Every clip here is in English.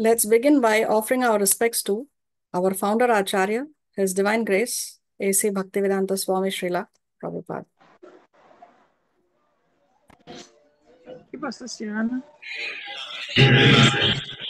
Let's begin by offering our respects to our founder Acharya, His Divine Grace, A.C. Bhaktivedanta Swami Srila Prabhupada. ¿Qué pasó, Siana? Srila Prabhupada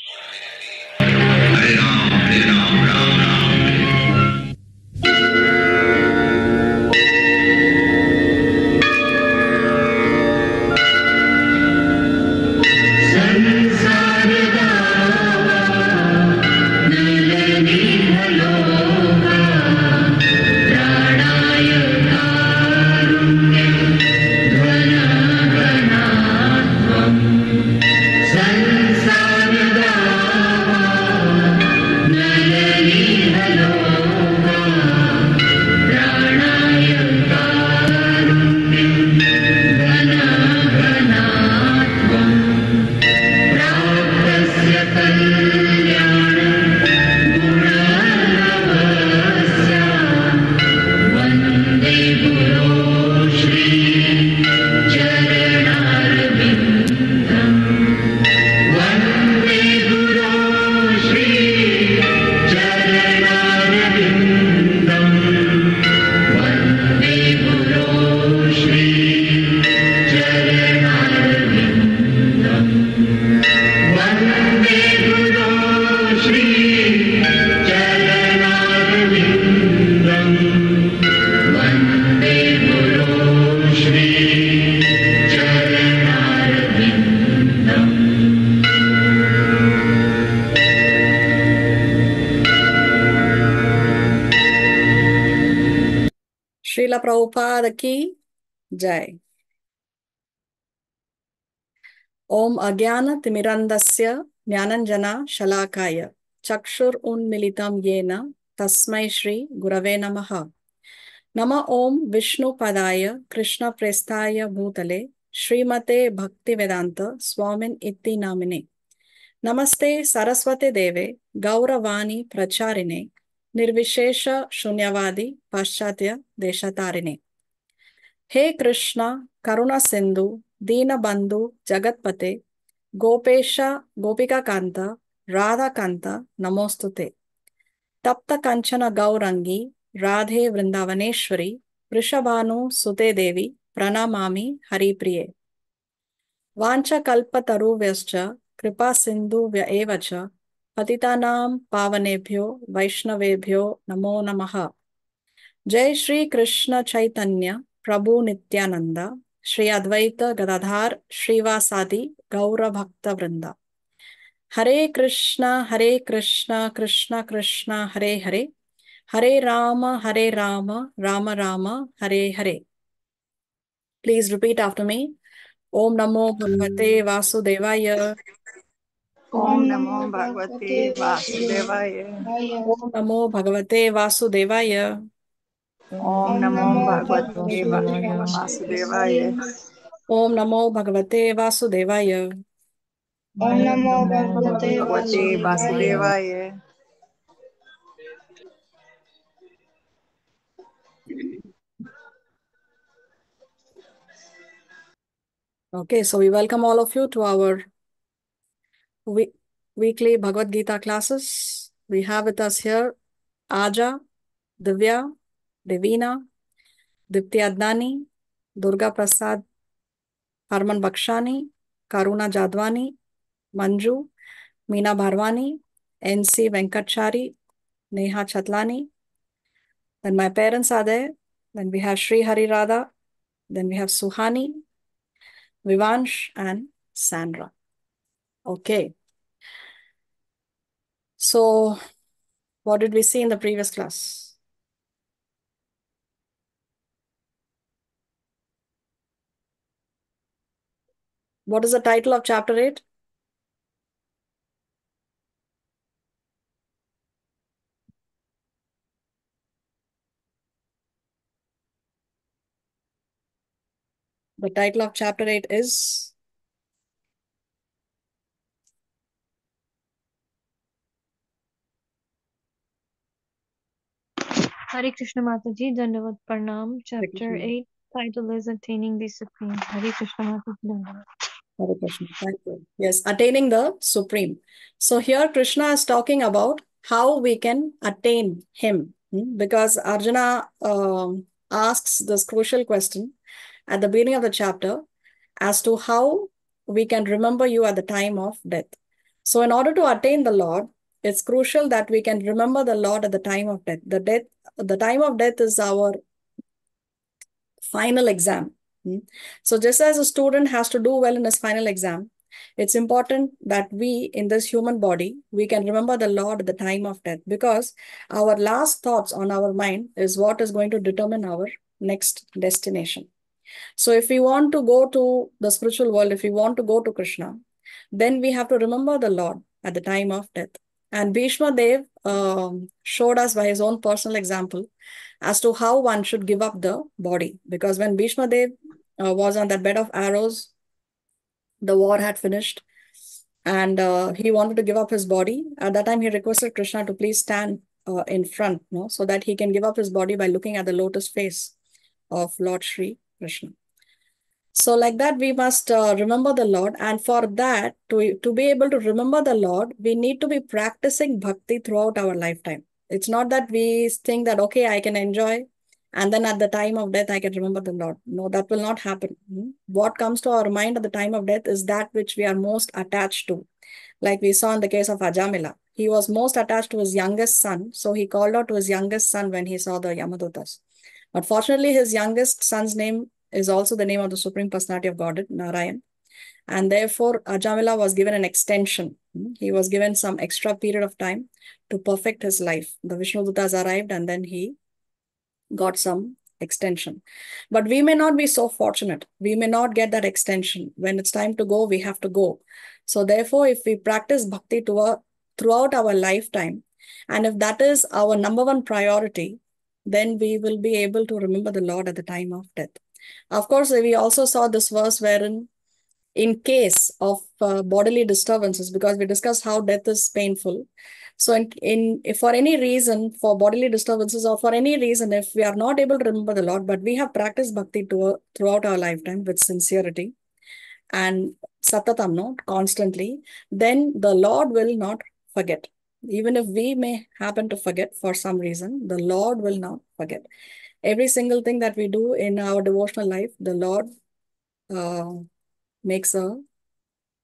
Srila Prabhupada की जय। ओम अज्ञान तिमिरंदस्य ज्ञानंजना शलाकाय। चक्षुरुन्मिलितं येन तस्म श्री गुरव नमः। नम ओं विष्णुपदाय कृष्ण कृष्णप्रेस्थाय भूतले श्रीमते भक्तिवेदान्त स्वामिन् इति नामिने। नमस्ते सरस्वती देवे, गौरवाणी प्रचारिणे। ನಿರ್ವಿಶೇಷ ಶೂನ್ಯವಾದಿ ಪಾಶ್ಚಾತ್ಯ ದೇಶತಾರಿಣಿ ಹೇ ಕೃಷ್ಣ, ಕರುಣ ಸಿಂಧು ದೀನಬಂಧು ಜಗತ್ಪತೆ ಗೋಪೇಶ, ಗೋಪಿಕಾಕಾಂತ, ರಾಧಾಕಾಂತ, ನಮೋಸ್ತುತೆ. ತಪ್ತ ಕಂಚನ ಗೌರಂಗಿ, ರಾಧೆ ವೃಂದಾವನೇಶ್ವರಿ, ವೃಷಭಾನು ಸುತೆ ದೇವಿ, ಪ್ರಣಮಾಮಿ ಹರಿಪ್ರಿಯೆ. ವಾಂಚಕಲ್ಪತರುವ್ಯಶ್ಚ, ಕೃಪಾ ಸಿಂಧು ವ್ಯ ಏವ ಚ पतितानां पावनेभ्यो वैष्णवेभ्यो नमो नमः। जय श्री कृष्ण चैतन्य, प्रभु नित्यानंद श्री अद्वैत गदाधार श्रीवासादि गौर भक्त वृंद Hare Krishna Hare Krishna, Krishna Krishna, Hare Hare. Hare Ram Hare Ram Ram Ram, Hare Hare. Please repeat after me ओम नमो भगवते वासुदेवाय। ओम नमो भगवते वासुदेवाय ओम नमो भगवते वासुदेवाय ओम नमो भगवते वासुदेवाय ओम नमो भगवते वासुदेवाय ओम नमो भगवते भगवते वासुदेवाय Okay, so we welcome all of you to our we weekly Bhagavad Gita classes. We have with us here Aja, Divya, Devina, Dipti Adnani, Durga Prasad, Harman Bakshani, Karuna Jadwani, Manju, Meena Bharwani, NC Venkatchari, Neha Chatlani. Then my parents are there. Then we have Sri Hari Radha. Then we have Suhani, Vivansh, and Sandra. Okay. So, what did we see in the previous class? What is the title of chapter 8? The title of chapter 8 is Hare Krishna Mataji, Dandavat Pranam, Chapter 8, title is Attaining the Supreme. Hare Krishna Mataji, Dandavat. Hare Krishna. Thank you. Yes, attaining the supreme. So here Krishna is talking about how we can attain him. Hmm? Because Arjuna um, asks this crucial question at the beginning of the chapter as to how we can remember you at the time of death. So in order to attain the Lord, it's crucial that we can remember the Lord at the time of death. The death, the time of death is our final exam. Hmm? So just as a student has to do well in his final exam, it's important that we in this human body, we can remember the Lord at the time of death because our last thoughts on our mind is what is going to determine our next destination. So if we want to go to the spiritual world, if we want to go to Krishna, then we have to remember the Lord at the time of death. And Bhishma Dev um, showed us by his own personal example as to how one should give up the body. Because when Bhishma Dev uh, was on that bed of arrows, the war had finished and uh, he wanted to give up his body. At that time, he requested Krishna to please stand uh, in front you know, so that he can give up his body by looking at the lotus face of Lord Sri Krishna. So like that, we must uh, remember the Lord. And for that, to, to be able to remember the Lord, we need to be practicing bhakti throughout our lifetime. It's not that we think that, okay, I can enjoy and then at the time of death, I can remember the Lord. No, that will not happen. Hmm? What comes to our mind at the time of death is that which we are most attached to. Like we saw in the case of Ajamila. He was most attached to his youngest son. So he called out to his youngest son when he saw the Yamadutas. But fortunately, his youngest son's name is also the name of the Supreme Personality of Godhead, Narayan. And therefore, Ajamila was given an extension. Hmm. He was given some extra period of time to perfect his life. The Vishnu Dutas arrived and then he got some extension. But we may not be so fortunate. We may not get that extension. When it's time to go, we have to go. So therefore, if we practice bhakti to our, throughout our lifetime, and if that is our number one priority, then we will be able to remember the Lord at the time of death. Of course, we also saw this verse wherein in case of uh, bodily disturbances, because we discussed how death is painful. So in, in if for any reason, for bodily disturbances or for any reason, if we are not able to remember the Lord, but we have practiced bhakti to, throughout our lifetime with sincerity and satatam, no, constantly, then the Lord will not forget. Even if we may happen to forget for some reason, the Lord will not forget every single thing that we do in our devotional life, the Lord uh, makes a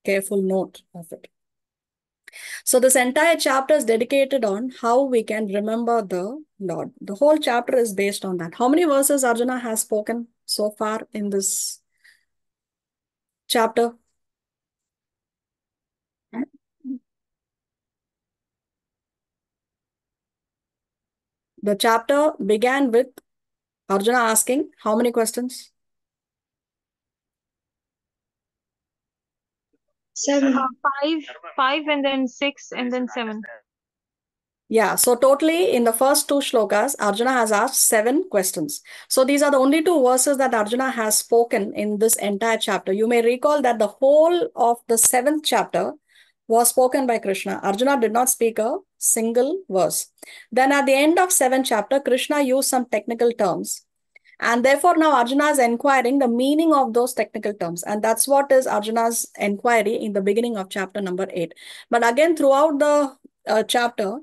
careful note of it. So this entire chapter is dedicated on how we can remember the Lord. The whole chapter is based on that. How many verses Arjuna has spoken so far in this chapter? The chapter began with Arjuna asking how many questions? Seven. Uh, five, five, and then six, and then seven. Yeah, so totally in the first two shlokas, Arjuna has asked seven questions. So these are the only two verses that Arjuna has spoken in this entire chapter. You may recall that the whole of the seventh chapter was spoken by Krishna. Arjuna did not speak a single verse. Then at the end of seventh chapter, Krishna used some technical terms and therefore, now Arjuna is inquiring the meaning of those technical terms. And that's what is Arjuna's inquiry in the beginning of chapter number eight. But again, throughout the uh, chapter,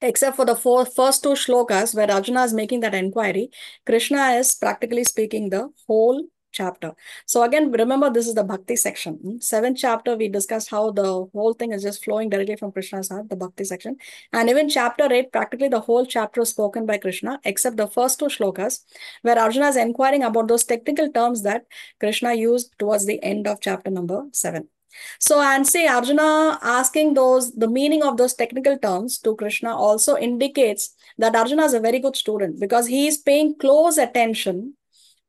except for the four, first two shlokas where Arjuna is making that inquiry, Krishna is practically speaking the whole chapter. So again, remember this is the bhakti section. Hmm? Seventh chapter, we discussed how the whole thing is just flowing directly from Krishna's heart, the bhakti section. And even chapter 8, practically the whole chapter is spoken by Krishna, except the first two shlokas, where Arjuna is inquiring about those technical terms that Krishna used towards the end of chapter number 7. So, and say Arjuna asking those, the meaning of those technical terms to Krishna also indicates that Arjuna is a very good student because he is paying close attention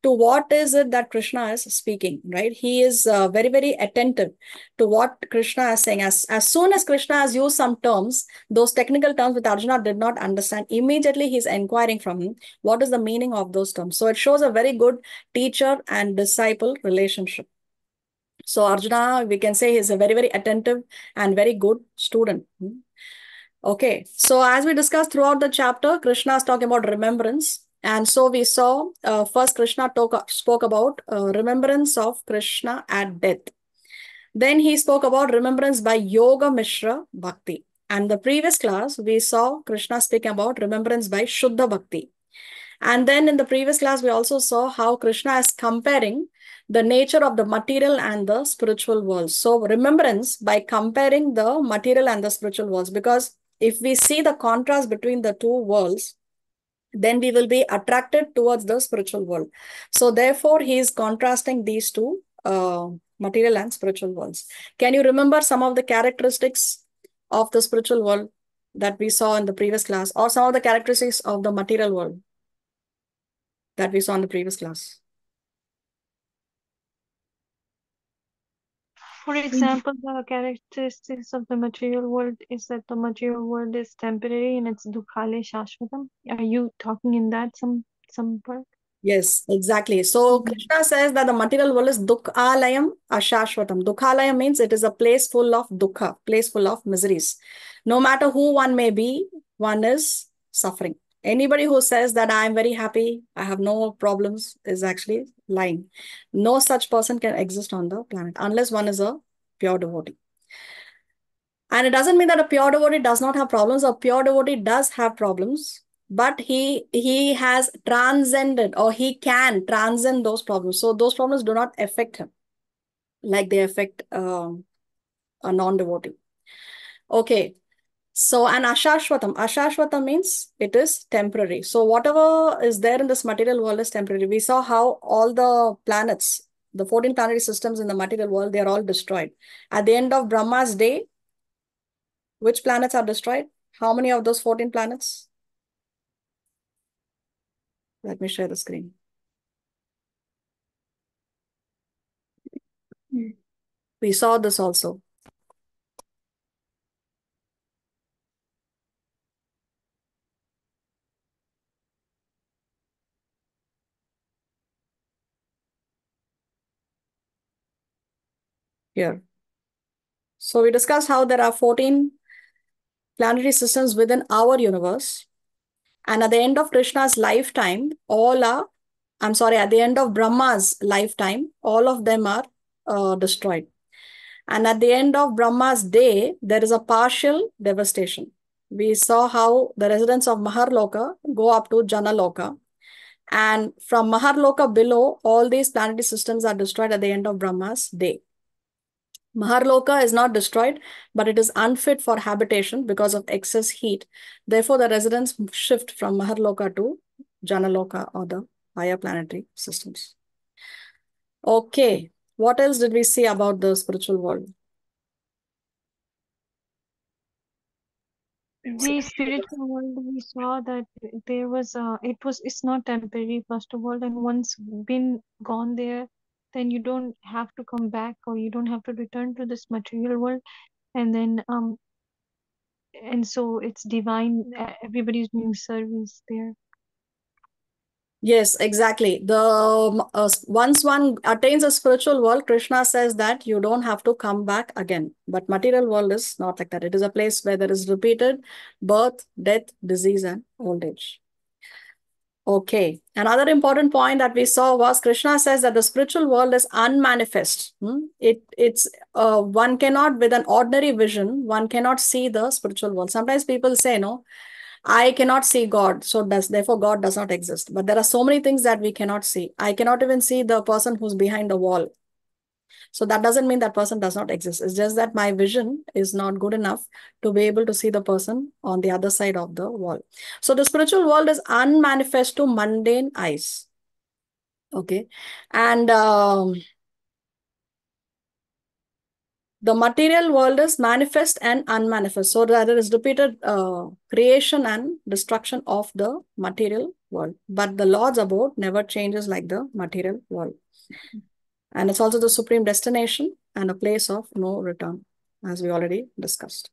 to what is it that Krishna is speaking, right? He is uh, very, very attentive to what Krishna is saying. As, as soon as Krishna has used some terms, those technical terms which Arjuna did not understand, immediately he's inquiring from him, what is the meaning of those terms? So it shows a very good teacher and disciple relationship. So Arjuna, we can say he's a very, very attentive and very good student. Okay, so as we discussed throughout the chapter, Krishna is talking about remembrance and so we saw uh, first Krishna talk, spoke about uh, remembrance of Krishna at death. Then he spoke about remembrance by Yoga Mishra Bhakti. And the previous class, we saw Krishna speaking about remembrance by Shuddha Bhakti. And then in the previous class, we also saw how Krishna is comparing the nature of the material and the spiritual world. So remembrance by comparing the material and the spiritual worlds, because if we see the contrast between the two worlds, then we will be attracted towards the spiritual world. So therefore, he is contrasting these two uh, material and spiritual worlds. Can you remember some of the characteristics of the spiritual world that we saw in the previous class or some of the characteristics of the material world that we saw in the previous class? For example, the characteristics of the material world is that the material world is temporary and it's dukhale shashvatam. Are you talking in that some some part? Yes, exactly. So Mhm. Krishna says that the material world is dukhalayam ashashvatam. Dukhalayam means it is a place full of dukha, place full of miseries. No matter who one may be, one is suffering. Anybody who says that I am very happy, I have no problems, is actually lying. No such person can exist on the planet unless one is a pure devotee. And it doesn't mean that a pure devotee does not have problems. A pure devotee does have problems, but he he has transcended or he can transcend those problems. So those problems do not affect him like they affect um, a non-devotee. Okay. So an ashashvatam. Ashashvatam means it is temporary. So whatever is there in this material world is temporary. We saw how all the planets, the 14 planetary systems in the material world, they are all destroyed. At the end of Brahma's day, which planets are destroyed? How many of those 14 planets? Let me share the screen. Hmm. We saw this also. Here. So we discussed how there are 14 planetary systems within our universe. And at the end of Krishna's lifetime, all are, I'm sorry, at the end of Brahma's lifetime, all of them are uh, destroyed. And at the end of Brahma's day, there is a partial devastation. We saw how the residents of Maharloka go up to Janaloka. And from Maharloka below, all these planetary systems are destroyed at the end of Brahma's day. Maharloka is not destroyed, but it is unfit for habitation because of excess heat. Therefore, the residents shift from Maharloka to Janaloka or the higher planetary systems. Okay, what else did we see about the spiritual world? The spiritual world, we saw that there was uh it was it's not temporary, first of all, and once been gone there, then you don't have to come back or you don't have to return to this material world. And then um and so it's divine, everybody's doing service there. Yes, exactly. The um, uh, once one attains a spiritual world, Krishna says that you don't have to come back again. But material world is not like that. It is a place where there is repeated birth, death, disease, and old age. Okay. Another important point that we saw was Krishna says that the spiritual world is unmanifest. Hmm? It it's uh, one cannot with an ordinary vision one cannot see the spiritual world. Sometimes people say no. I cannot see God, so does therefore God does not exist. But there are so many things that we cannot see. I cannot even see the person who's behind the wall. So that doesn't mean that person does not exist. It's just that my vision is not good enough to be able to see the person on the other side of the wall. So the spiritual world is unmanifest to mundane eyes. Okay. And um, the material world is manifest and unmanifest. So there is repeated uh, creation and destruction of the material world. But the Lord's abode never changes like the material world. And it's also the supreme destination and a place of no return, as we already discussed.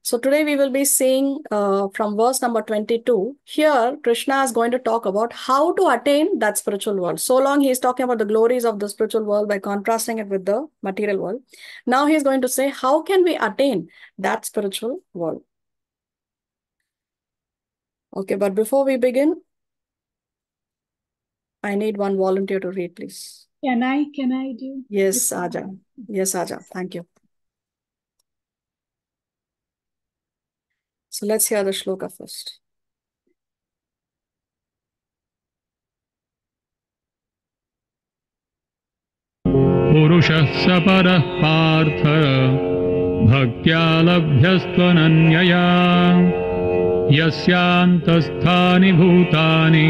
So today we will be seeing uh, from verse number 22. Here, Krishna is going to talk about how to attain that spiritual world. So long he is talking about the glories of the spiritual world by contrasting it with the material world. Now he is going to say, how can we attain that spiritual world? Okay, but before we begin, I need one volunteer to read, please. Can I, can I do? Yes, Aja. Yes, Aja. Thank you. So let's hear the shloka first. पुरुषः स परः पार्थ भक्त्या लभ्यस्त्वनन्यया यस्यान्तस्थानि भूतानि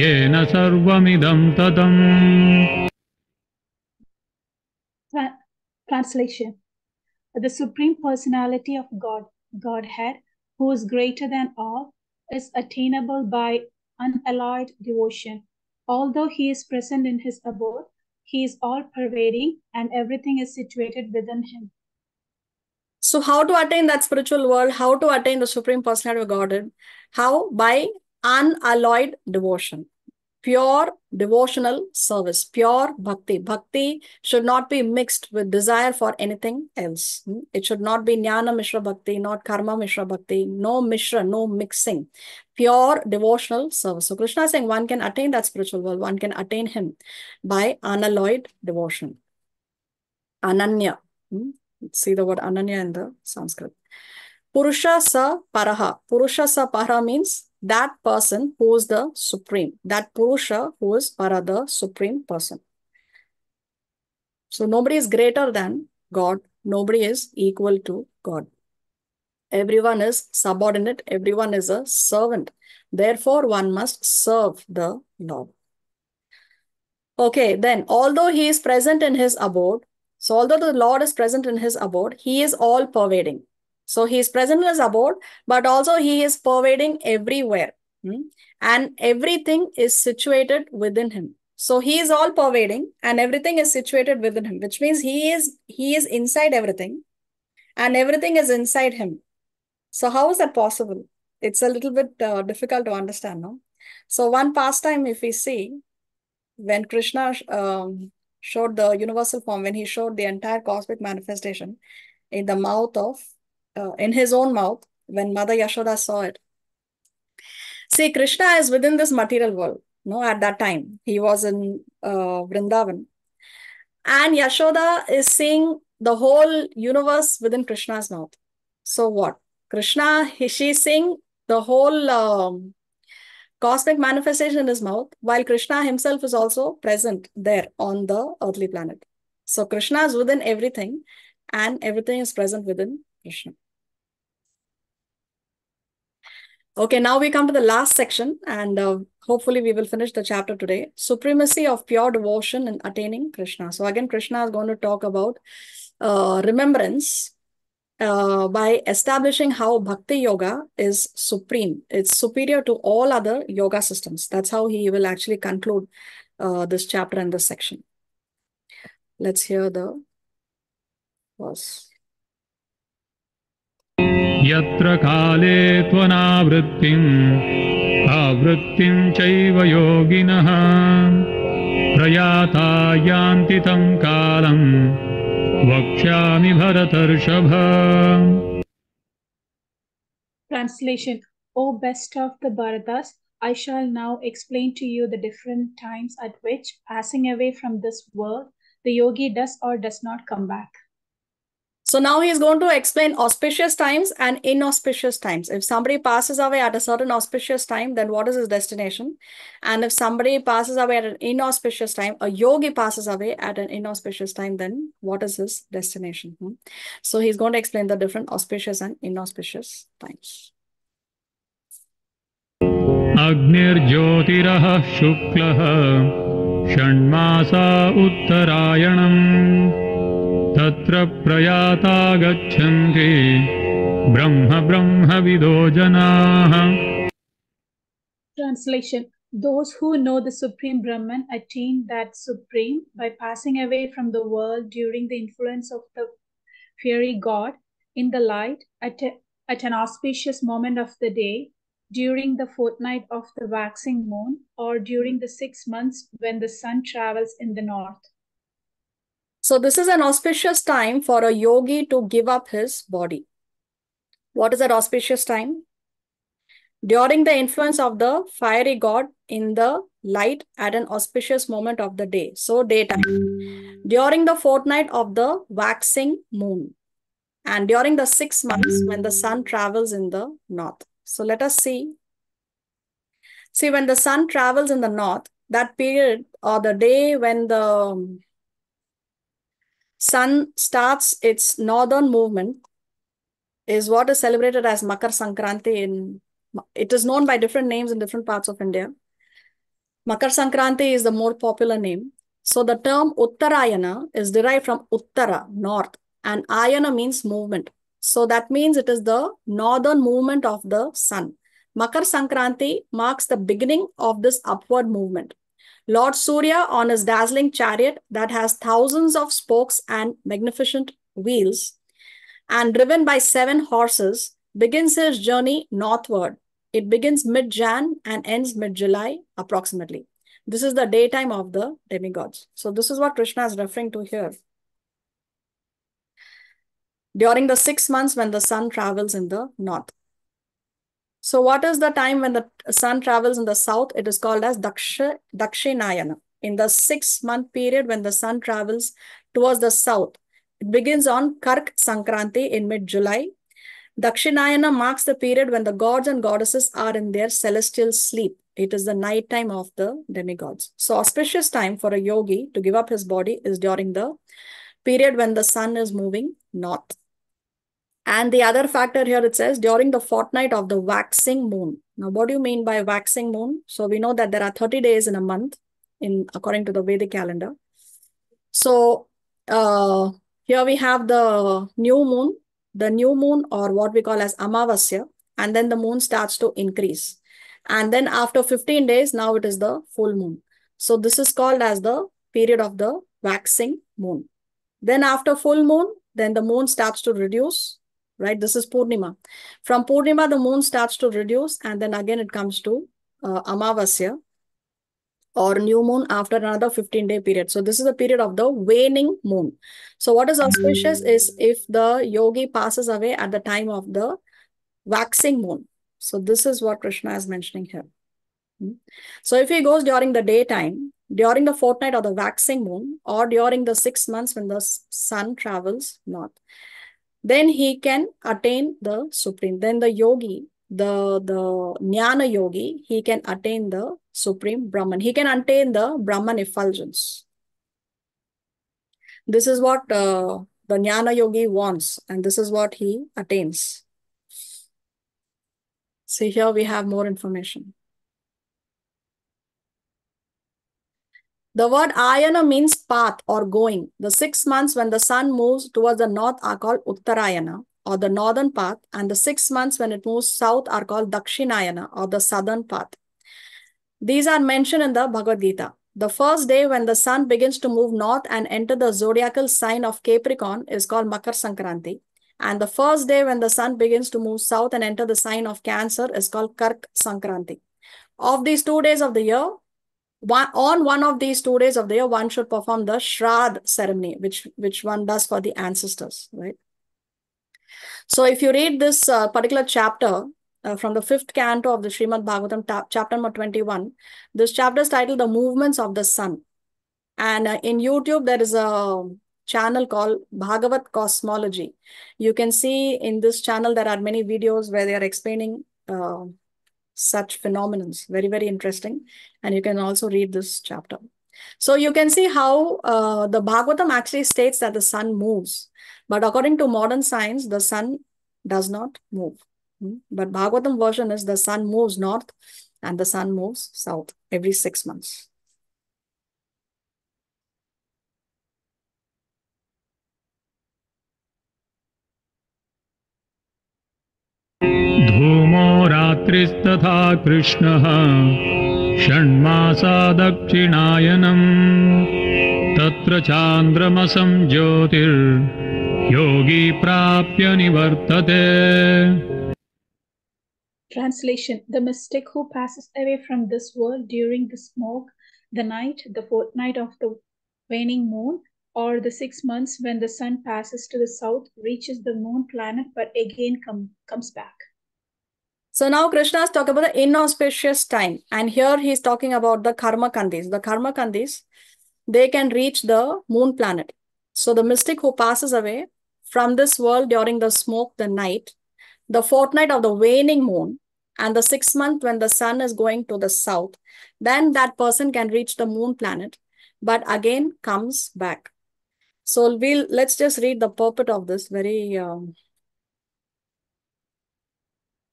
येन सर्वमिदं ततम् Tra- Translation The Supreme Personality of God, Godhead, who is greater than all, is attainable by unalloyed devotion. Although he is present in his abode, he is all pervading and everything is situated within him. So, how to attain that spiritual world? How to attain the Supreme Personality of Godhead? How? By unalloyed devotion, pure devotional service, pure bhakti. Bhakti should not be mixed with desire for anything else. Hmm? It should not be jnana mishra bhakti, not karma mishra bhakti, no mishra, no mixing. Pure devotional service. So, Krishna is saying one can attain that spiritual world, one can attain him by unalloyed devotion. Ananya. Hmm? See the word Ananya in the Sanskrit. Purusha sa paraha. Purusha sa paraha means that person who is the supreme. That Purusha who is para, supreme person. So nobody is greater than God. Nobody is equal to God. Everyone is subordinate. Everyone is a servant. Therefore, one must serve the Lord. Okay, then, although he is present in his abode, so although the Lord is present in his abode, he is all pervading. So he is present his abode, but also he is pervading everywhere. Hmm? And everything is situated within him. So he is all pervading and everything is situated within him, which means he is he is inside everything and everything is inside him. So how is that possible? It's a little bit uh, difficult to understand, no? So one pastime, if we see, when Krishna um, showed the universal form, when he showed the entire cosmic manifestation in the mouth of, uh, in his own mouth, when Mother Yashoda saw it. See, Krishna is within this material world. No, at that time he was in uh, Vrindavan, and Yashoda is seeing the whole universe within Krishna's mouth. So what? Krishna, he, she's seeing the whole um, cosmic manifestation in his mouth, while Krishna himself is also present there on the earthly planet. So Krishna is within everything, and everything is present within Okay, now we come to the last section, and uh, hopefully we will finish the chapter today. Supremacy of pure devotion in attaining Krishna. So again, Krishna is going to talk about uh, remembrance uh, by establishing how Bhakti Yoga is supreme. It's superior to all other yoga systems. That's how he will actually conclude uh, this chapter and this section. Let's hear the verse. यत्र काले त्वनावृत्तिम् आवृत्तिं चैव योगिनः प्रयाता यान्ति तं कालम् वक्ष्यामि भरतर्षभ Translation O best of the Bharatas, I shall now explain to you the different times at which, passing away from this world, the yogi does or does not come back. So now he is going to explain auspicious times and inauspicious times. If somebody passes away at a certain auspicious time, then what is his destination? And if somebody passes away at an inauspicious time, a yogi passes away at an inauspicious time, then what is his destination? Hmm? So he's going to explain the different auspicious and inauspicious times. अग्निर्ज्योतिरः शुक्लः षण्मासा उत्तरायणम् तत्र प्रयाता गच्छन्ति ब्रह्म ब्रह्मविदो जनाः Translation Those who know the Supreme Brahman attain that Supreme by passing away from the world during the influence of the fiery God in the light at, a, at an auspicious moment of the day, during the fortnight of the waxing moon, or during the six months when the sun travels in the north. So this is an auspicious time for a yogi to give up his body. What is that auspicious time? During the influence of the fiery god in the light at an auspicious moment of the day. So, daytime. During the fortnight of the waxing moon. And during the six months when the sun travels in the north. So, let us see. See, when the sun travels in the north, that period or the day when the sun starts its northern movement is what is celebrated as Makar Sankranti in it is known by different names in different parts of India. Makar Sankranti is the more popular name. So the term Uttarayana is derived from Uttara, north, and Ayana means movement. So that means it is the northern movement of the sun. Makar Sankranti marks the beginning of this upward movement. Lord Surya on his dazzling chariot that has thousands of spokes and magnificent wheels and driven by seven horses begins his journey northward. It begins mid-Jan and ends mid-July approximately. This is the daytime of the demigods. So this is what Krishna is referring to here. During the six months when the sun travels in the north. So what is the time when the sun travels in the south? It is called as Daksha, Dakshinayana. In the six month period when the sun travels towards the south, it begins on Kark Sankranti in mid-July. Dakshinayana marks the period when the gods and goddesses are in their celestial sleep. It is the night time of the demigods. So auspicious time for a yogi to give up his body is during the period when the sun is moving north. And the other factor here, it says during the fortnight of the waxing moon. Now, what do you mean by waxing moon? So we know that there are 30 days in a month in according to the Vedic calendar. So uh, here we have the new moon, the new moon or what we call as Amavasya, and then the moon starts to increase. And then after 15 days, now it is the full moon. So this is called as the period of the waxing moon. Then after full moon, then the moon starts to reduce right? This is Purnima. From Purnima, the moon starts to reduce and then again it comes to uh, Amavasya or new moon after another 15 day period. So this is the period of the waning moon. So what is auspicious is if the yogi passes away at the time of the waxing moon. So this is what Krishna is mentioning here. Hmm. So if he goes during the daytime, during the fortnight of the waxing moon, or during the six months when the sun travels north, then he can attain the supreme. Then the yogi, the, the jnana yogi, he can attain the supreme Brahman. He can attain the Brahman effulgence. This is what uh, the jnana yogi wants, and this is what he attains. See, here we have more information. The word ayana means path or going. The six months when the sun moves towards the north are called Uttarayana or the northern path and the six months when it moves south are called Dakshinayana or the southern path. These are mentioned in the Bhagavad Gita. The first day when the sun begins to move north and enter the zodiacal sign of Capricorn is called Makar Sankranti. And the first day when the sun begins to move south and enter the sign of Cancer is called Kark Sankranti. Of these two days of the year, one, on one of these two days of the year, one should perform the Shrad ceremony, which, which one does for the ancestors, right? So if you read this uh, particular chapter uh, from the fifth canto of the Srimad Bhagavatam, chapter number 21, this chapter is titled The Movements of the Sun. And uh, in YouTube, there is a channel called Bhagavat Cosmology. You can see in this channel, there are many videos where they are explaining uh, such phenomenons. Very, very interesting. And you can also read this chapter. So you can see how uh, the Bhagavatam actually states that the sun moves. But according to modern science, the sun does not move. Hmm? But Bhagavatam version is the sun moves north and the sun moves south every six months. धूमो रात्रिस्तथा कृष्णः षण्मासा दक्षिणायनम् तत्र चान्द्रमसं ज्योतिर्योगी प्राप्य निवर्तते Translation The mystic who passes away from this world during the smoke, the night, the fortnight of the waning moon, or the six months when the sun passes to the south, reaches the moon planet, but again come, comes back. So now Krishna is talking about the inauspicious time. And here he's talking about the karma kandis. The karma kandis, they can reach the moon planet. So the mystic who passes away from this world during the smoke, the night, the fortnight of the waning moon, and the sixth month when the sun is going to the south, then that person can reach the moon planet, but again comes back. So we'll let's just read the purport of this very um,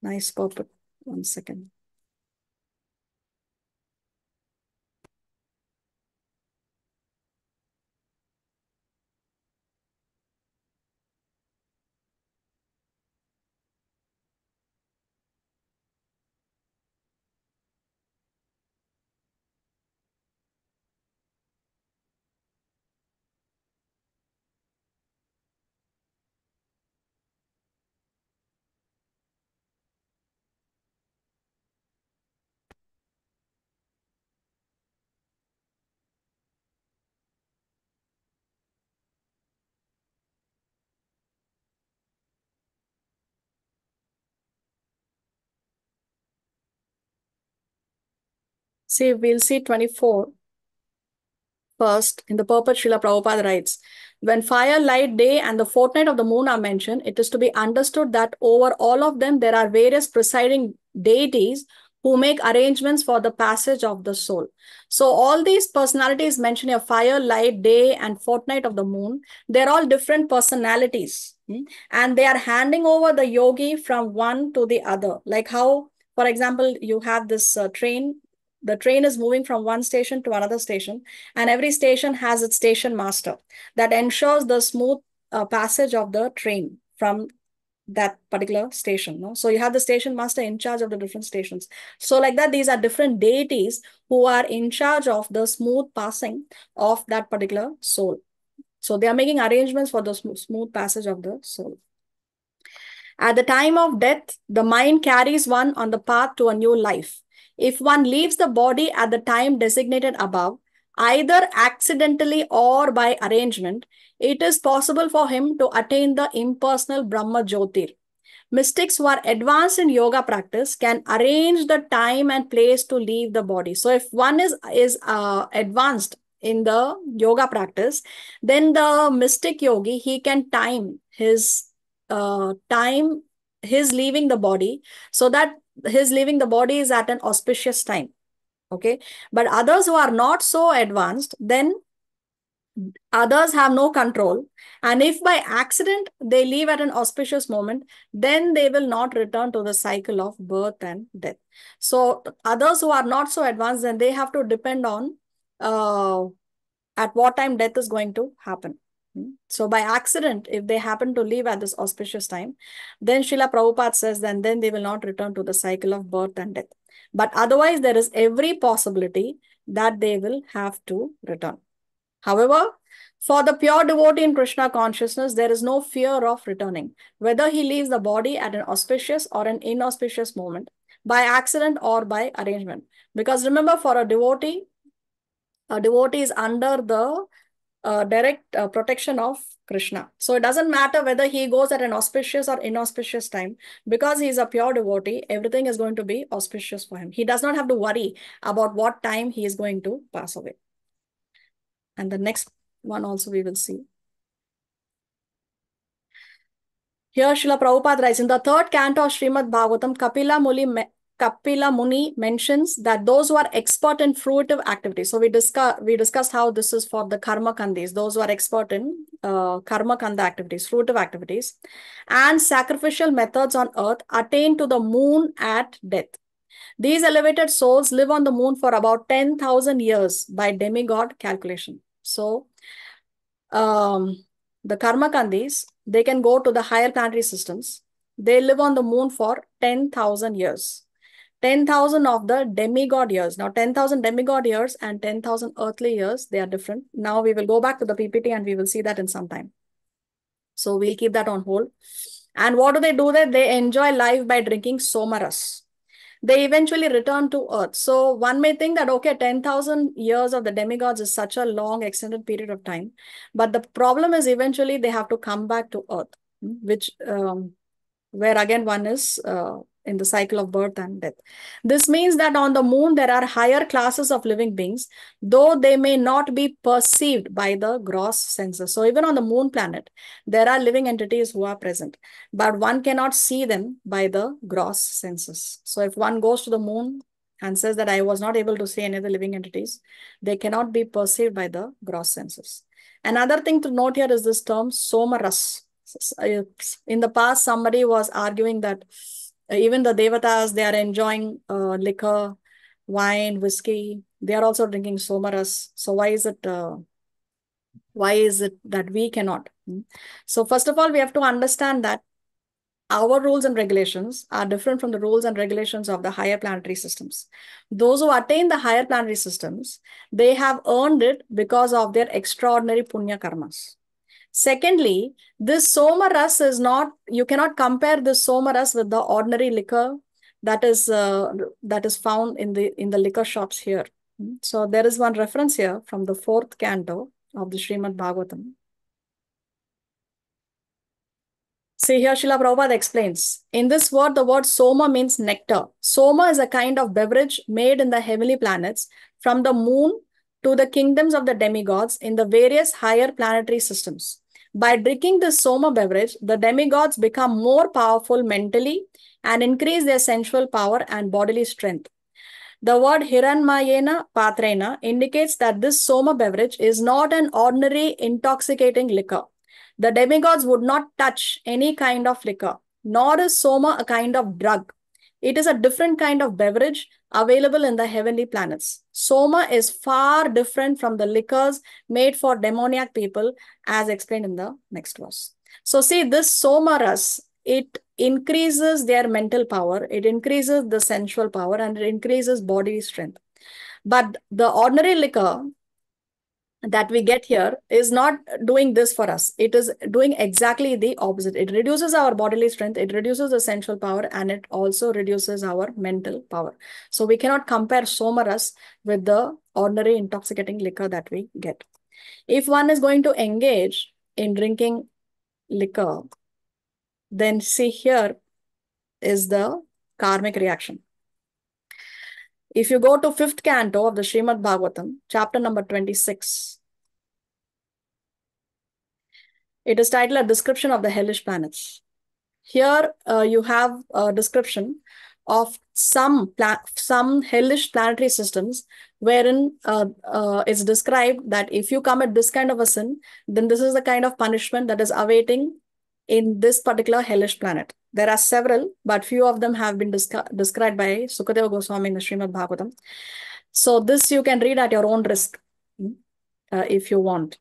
nice purport. One second. See, we'll see 24 first in the purport Srila Prabhupada writes, when fire, light, day, and the fortnight of the moon are mentioned, it is to be understood that over all of them there are various presiding deities who make arrangements for the passage of the soul. So all these personalities mentioned here, fire, light, day, and fortnight of the moon, they're all different personalities. hmm? And they are handing over the yogi from one to the other. Like how, for example, you have this uh, train, the train is moving from one station to another station, and every station has its station master that ensures the smooth uh, passage of the train from that particular station. No? So you have the station master in charge of the different stations. So like that, these are different deities who are in charge of the smooth passing of that particular soul. So they are making arrangements for the sm smooth passage of the soul. At the time of death, the mind carries one on the path to a new life. If one leaves the body at the time designated above, either accidentally or by arrangement, it is possible for him to attain the impersonal Brahma Jyotir. Mystics who are advanced in yoga practice can arrange the time and place to leave the body. So if one is, is uh, advanced in the yoga practice, then the mystic yogi, he can time his uh, time, his leaving the body so that his leaving the body is at an auspicious time. Okay. But others who are not so advanced, then others have no control. And if by accident they leave at an auspicious moment, then they will not return to the cycle of birth and death. So others who are not so advanced, then they have to depend on uh, at what time death is going to happen. So by accident, if they happen to leave at this auspicious time, then Srila Prabhupada says, then, then they will not return to the cycle of birth and death. But otherwise, there is every possibility that they will have to return. However, for the pure devotee in Krishna consciousness, there is no fear of returning, whether he leaves the body at an auspicious or an inauspicious moment, by accident or by arrangement. Because remember, for a devotee, a devotee is under the uh, direct uh, protection of Krishna. So it doesn't matter whether he goes at an auspicious or inauspicious time, because he is a pure devotee, everything is going to be auspicious for him. He does not have to worry about what time he is going to pass away. And the next one also we will see. Here Srila Prabhupada writes, in the third canto of Srimad Bhagavatam, Kapila Muni, Kapila Muni mentions that those who are expert in fruitive activities. So we discuss we discussed how this is for the karma kandis, those who are expert in uh, karma kanda activities, fruitive activities, and sacrificial methods on earth attain to the moon at death. These elevated souls live on the moon for about 10,000 years by demigod calculation. So um, the karma kandis, they can go to the higher planetary systems. They live on the moon for 10,000 years. 10,000 of the demigod years. Now, 10,000 demigod years and 10,000 earthly years, they are different. Now, we will go back to the PPT and we will see that in some time. So, we'll keep that on hold. And what do they do there? They enjoy life by drinking somaras. They eventually return to earth. So, one may think that, okay, 10,000 years of the demigods is such a long, extended period of time. But the problem is eventually they have to come back to earth, which, um, where again one is uh, in the cycle of birth and death. This means that on the moon, there are higher classes of living beings, though they may not be perceived by the gross senses. So even on the moon planet, there are living entities who are present, but one cannot see them by the gross senses. So if one goes to the moon and says that I was not able to see any of the living entities, they cannot be perceived by the gross senses. Another thing to note here is this term somaras. Uh, in the past, somebody was arguing that even the devatas, they are enjoying uh, liquor, wine, whiskey. They are also drinking somaras. So why is it? Uh, why is it that we cannot? Hmm? So first of all, we have to understand that our rules and regulations are different from the rules and regulations of the higher planetary systems. Those who attain the higher planetary systems, they have earned it because of their extraordinary punya karmas. Secondly, this somaras is not, you cannot compare this somaras with the ordinary liquor that is uh, that is found in the in the liquor shops here. So there is one reference here from the fourth canto of the Srimad Bhagavatam. See here, Srila Prabhupada explains. In this word, the word soma means nectar. Soma is a kind of beverage made in the heavenly planets from the moon to the kingdoms of the demigods in the various higher planetary systems. By drinking this soma beverage, the demigods become more powerful mentally and increase their sensual power and bodily strength. The word Hiranmayena Patrena indicates that this soma beverage is not an ordinary intoxicating liquor. The demigods would not touch any kind of liquor, nor is soma a kind of drug. It is a different kind of beverage available in the heavenly planets. Soma is far different from the liquors made for demoniac people, as explained in the next verse. So, see, this soma ras, it increases their mental power, it increases the sensual power, and it increases body strength. But the ordinary liquor that we get here is not doing this for us. It is doing exactly the opposite. It reduces our bodily strength, it reduces the sensual power, and it also reduces our mental power. So we cannot compare somaras with the ordinary intoxicating liquor that we get. If one is going to engage in drinking liquor, then see here is the karmic reaction. If you go to fifth canto of the Srimad Bhagavatam, chapter number 26, it is titled A Description of the Hellish Planets. Here uh, you have a description of some some hellish planetary systems wherein uh, uh, it's described that if you commit this kind of a sin, then this is the kind of punishment that is awaiting in this particular hellish planet. There are several, but few of them have been described by Sukadeva Goswami in the Srimad Bhagavatam. So this you can read at your own risk hmm, uh, if you want.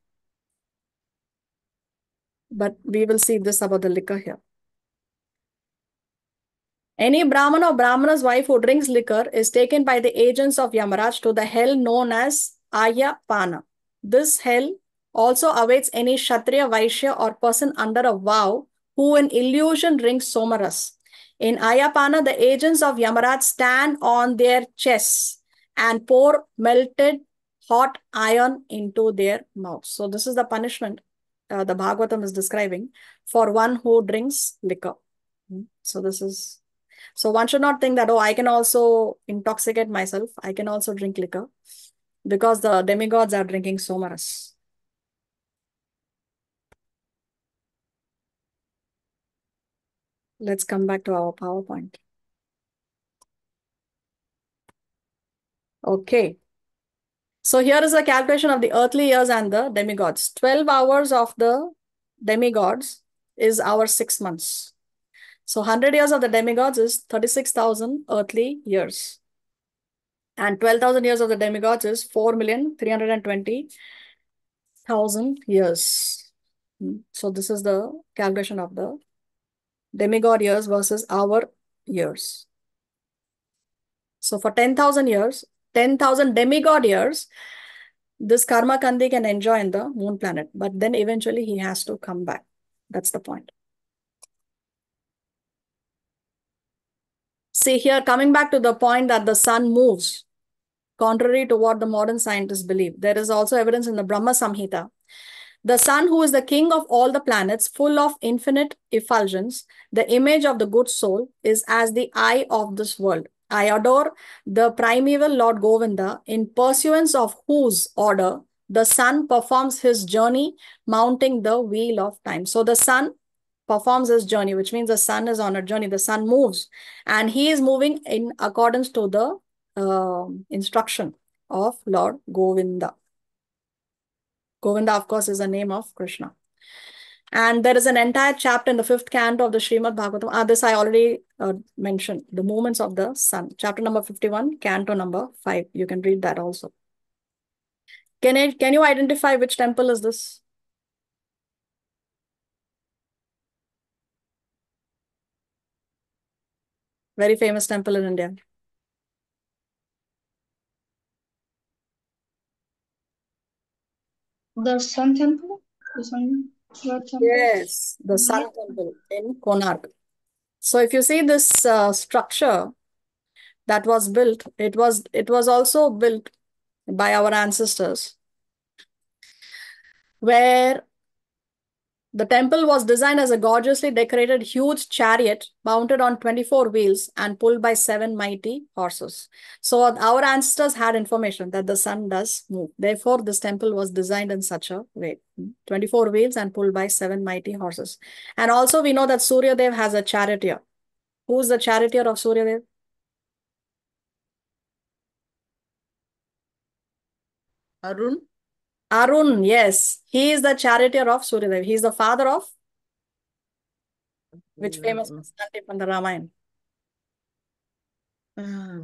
But we will see this about the liquor here. Any Brahman or Brahmana's wife who drinks liquor is taken by the agents of Yamaraj to the hell known as Ayapana. This hell also awaits any Kshatriya, Vaishya or person under a vow who in illusion drinks somaras. In Ayapana, the agents of Yamaraj stand on their chests and pour melted hot iron into their mouths. So this is the punishment uh, the Bhagavatam is describing for one who drinks liquor. Hmm. So this is, so one should not think that, oh, I can also intoxicate myself. I can also drink liquor because the demigods are drinking somaras. Let's come back to our PowerPoint. Okay. So here is a calculation of the earthly years and the demigods. 12 hours of the demigods is our six months. So 100 years of the demigods is 36,000 earthly years. And 12,000 years of the demigods is 4,320,000 years. Hmm. So this is the calculation of the demigod years versus our years. So for 10,000 years, 10,000 demigod years, this karma kandi can enjoy in the moon planet, but then eventually he has to come back. That's the point. See here, coming back to the point that the sun moves, contrary to what the modern scientists believe. There is also evidence in the Brahma Samhita The sun, who is the king of all the planets, full of infinite effulgence, the image of the good soul, is as the eye of this world. I adore the primeval Lord Govinda, in pursuance of whose order the sun performs his journey, mounting the wheel of time. So the sun performs his journey, which means the sun is on a journey. The sun moves, and he is moving in accordance to the uh, instruction of Lord Govinda. Govinda, of course, is the name of Krishna. And there is an entire chapter in the fifth canto of the Srimad Bhagavatam. Ah, this I already uh, mentioned, the movements of the sun. Chapter number 51, canto number 5. You can read that also. Can, I, can you identify which temple is this? Very famous temple in India. The Sun Temple? The Sun Temple? Yes, the Sun Temple in Konark. So if you see this uh, structure that was built, it was it was also built by our ancestors, where the temple was designed as a gorgeously decorated huge chariot mounted on 24 wheels and pulled by seven mighty horses. So our ancestors had information that the sun does move. Therefore, this temple was designed in such a way. 24 wheels and pulled by seven mighty horses. And also we know that Surya Dev has a charioteer. Who's the charioteer of Surya Dev? Arun? Arun, yes. He is the charioteer of Suryadev. He is the father of which famous personality from the Ramayana? Ah.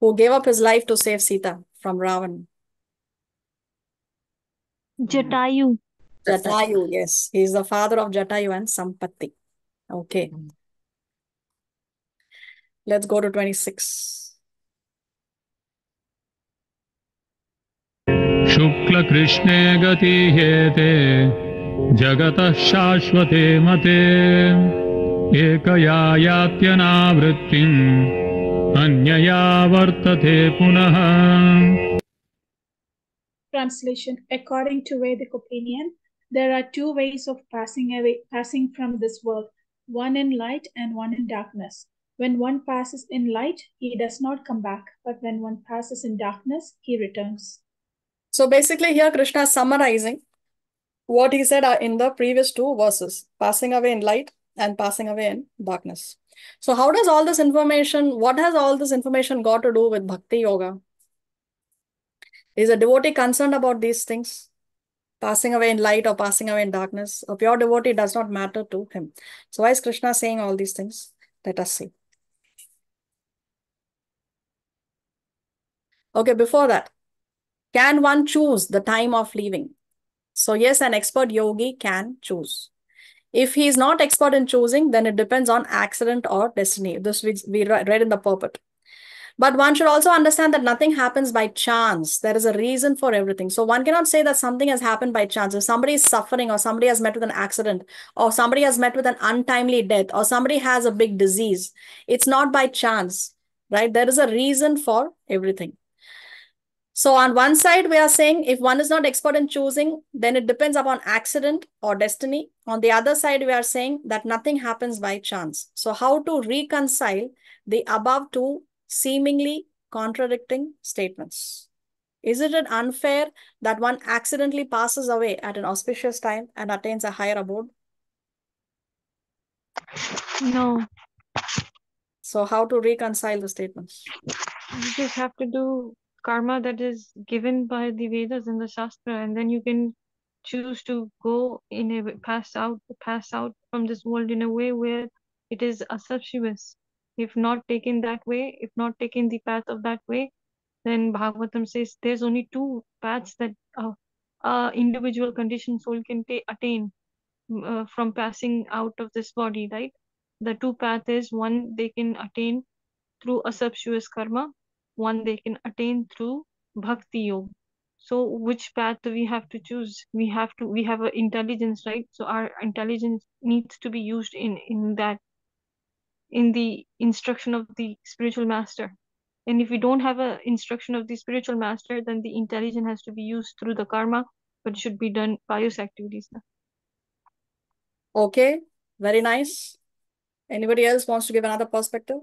Who gave up his life to save Sita from Ravan? Jatayu. Jatayu, yes. He is the father of Jatayu and Sampati. Okay. Let's go to 26. शुक्लकृष्णे गतिहेते जगतः शाश्वते मते एकया यात्यनावृत्तिम् अन्यया वर्तते पुनः Translation According to Vedic opinion, there are two ways of passing away, passing from this world, one in light and one in darkness. When one passes in light, he does not come back, but when one passes in darkness, he returns. So basically here Krishna is summarizing what he said in the previous two verses, passing away in light and passing away in darkness. So how does all this information, what has all this information got to do with Bhakti Yoga? Is a devotee concerned about these things? Passing away in light or passing away in darkness? A pure devotee does not matter to him. So why is Krishna saying all these things? Let us see. Okay, before that, can one choose the time of leaving? So yes, an expert yogi can choose. If he is not expert in choosing, then it depends on accident or destiny. This we, we read in the purport. But one should also understand that nothing happens by chance. There is a reason for everything. So one cannot say that something has happened by chance. If somebody is suffering or somebody has met with an accident or somebody has met with an untimely death or somebody has a big disease, it's not by chance, right? There is a reason for everything. So on one side, we are saying if one is not expert in choosing, then it depends upon accident or destiny. On the other side, we are saying that nothing happens by chance. So how to reconcile the above two seemingly contradicting statements? Is it unfair that one accidentally passes away at an auspicious time and attains a higher abode? No. So how to reconcile the statements? You just have to do karma that is given by the Vedas and the Shastra, and then you can choose to go in a pass out pass out from this world in a way where it is asapshivis. If not taken that way, if not taken the path of that way, then Bhagavatam says there's only two paths that uh, uh individual conditioned soul can attain uh, from passing out of this body, right? The two paths is one they can attain through asapshivis karma one they can attain through bhakti yoga so which path do we have to choose we have to we have an intelligence right so our intelligence needs to be used in in that in the instruction of the spiritual master And if we don't have a instruction of the spiritual master, then the intelligence has to be used through the karma, but it should be done pious activities. Okay, very nice. Anybody else wants to give another perspective?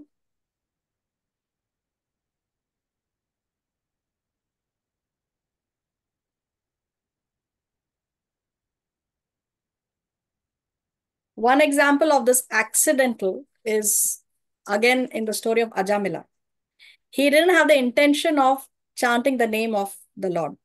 One example of this accidental is again in the story of Ajamila. He didn't have the intention of chanting the name of the Lord,